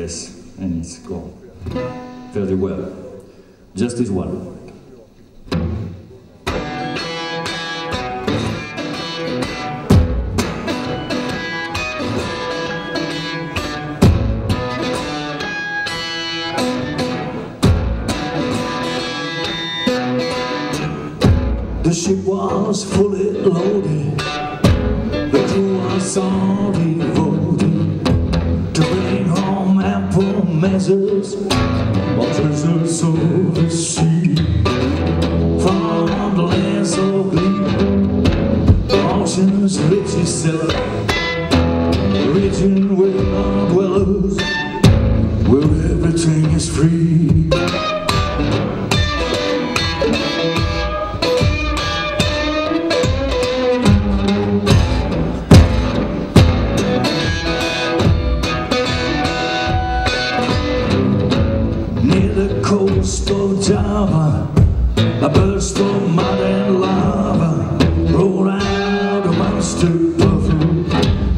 guess, and it's gone. Very well. Just this one. The ship was fully loaded. The crew was all measures of treasures of the sea. From the lands of glee, the ocean's richest cellar, region where none of Java. A burst of mud and lava rolled out a monster puffer.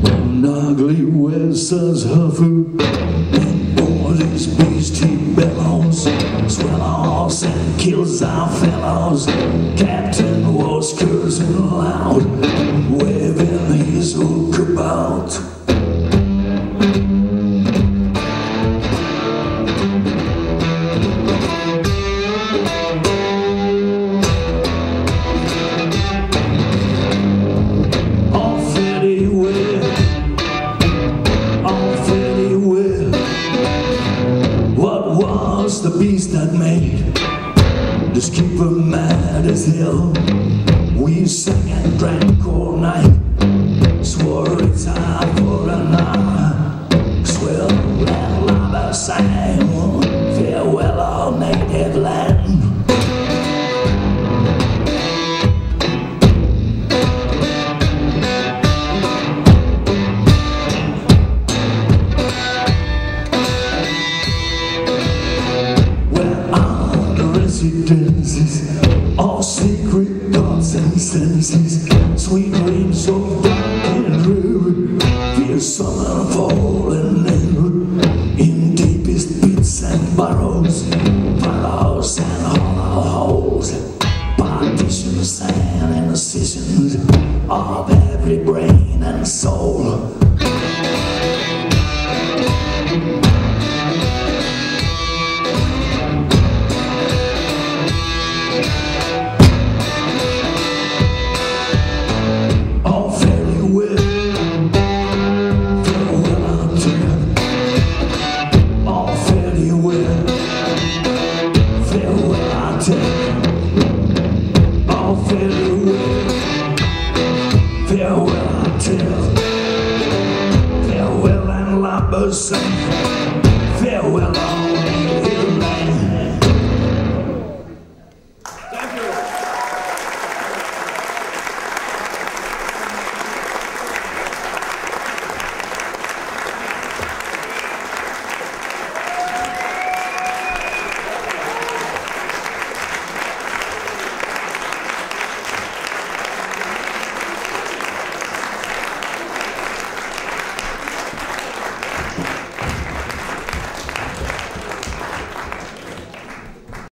One ugly West's huffer. And all these beastie bellows swells and kills our fellows. Captain was cursing loud, waving his hook about. Was the beast that made the skipper mad as hell? We sang and drank all night, swore it's time for an hour. Swell and lava sang, farewell our native land. Residences? All secret thoughts and senses, sweet dreams of dark and dreary, fierce summer falling in, in deepest pits and burrows, furrows and hollow holes, partitions and incisions of every brain and soul. Robinson. Farewell all.